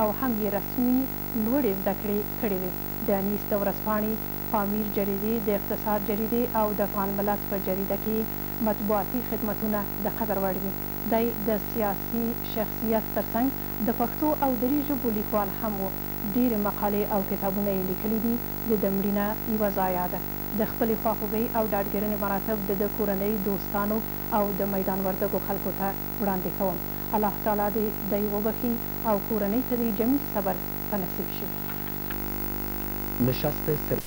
او هم یې رسمي لوړې زده کړې کړې وې. د انیس د ورځپاڼې، پامیر جریدې، د اقتصاد جریدې او د افغان ملت په جریده کې یې مطبوعاتي خدمتونه د قدر وړ دي. دی د سیاسي شخصیت تر څنګ د پښتو او دري ژبو لیکوال هم و. ډېرې مقالې او کتابونه یې لیکلي دي. د ده مړینه یوه ضایعه ده. د خپلې خواخوږۍ او ډاډګیرنې مراتب د ده کورنۍ، دوستانو او د میدان وردګو خلکو ته وړاندې کوم. الله تعالی دې دی وبښي او کورنۍ ته دې جمیل صبر په نصیب شي. نشسته صرف.